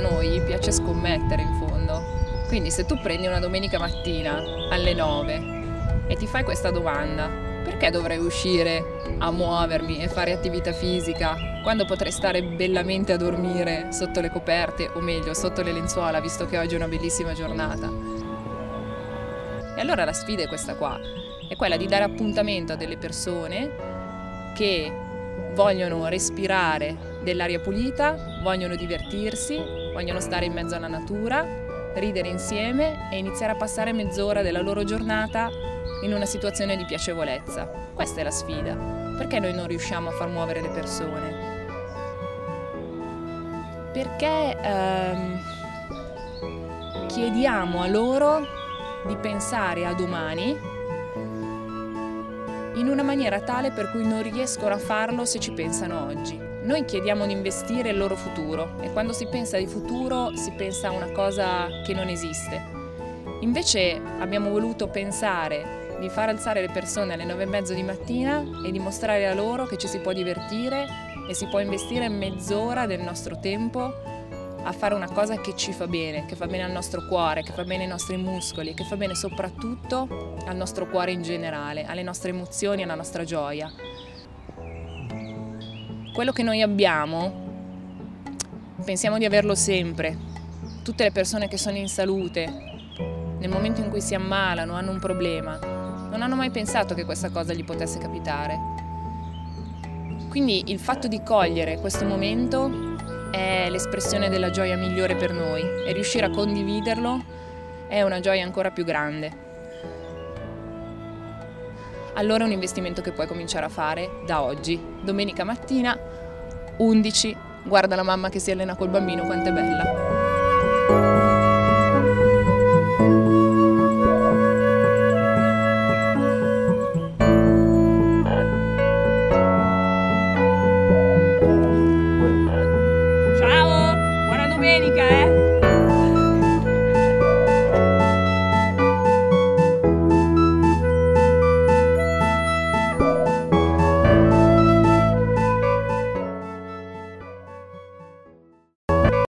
noi piace scommettere in fondo. Quindi se tu prendi una domenica mattina alle 9 e ti fai questa domanda, perché dovrei uscire a muovermi e fare attività fisica quando potrei stare bellamente a dormire sotto le coperte o meglio sotto le lenzuola visto che oggi è una bellissima giornata? E allora la sfida è questa qua, è quella di dare appuntamento a delle persone che vogliono respirare dell'aria pulita, vogliono divertirsi, vogliono stare in mezzo alla natura, ridere insieme e iniziare a passare mezz'ora della loro giornata in una situazione di piacevolezza. Questa è la sfida. Perché noi non riusciamo a far muovere le persone? Perché ehm, chiediamo a loro di pensare a domani in una maniera tale per cui non riescono a farlo se ci pensano oggi. Noi chiediamo di investire il loro futuro e quando si pensa di futuro si pensa a una cosa che non esiste. Invece abbiamo voluto pensare di far alzare le persone alle nove e mezzo di mattina e dimostrare a loro che ci si può divertire e si può investire mezz'ora del nostro tempo a fare una cosa che ci fa bene, che fa bene al nostro cuore, che fa bene ai nostri muscoli, che fa bene soprattutto al nostro cuore in generale, alle nostre emozioni, alla nostra gioia. Quello che noi abbiamo, pensiamo di averlo sempre. Tutte le persone che sono in salute, nel momento in cui si ammalano, hanno un problema, non hanno mai pensato che questa cosa gli potesse capitare. Quindi il fatto di cogliere questo momento è l'espressione della gioia migliore per noi e riuscire a condividerlo è una gioia ancora più grande. Allora è un investimento che puoi cominciare a fare da oggi, domenica mattina 11, guarda la mamma che si allena col bambino, quanto è bella.